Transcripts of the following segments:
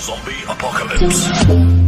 Zombie Apocalypse.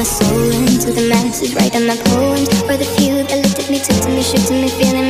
my soul into the masses, writing my poems. For the few that looked at me, took to me, shook to me, feeling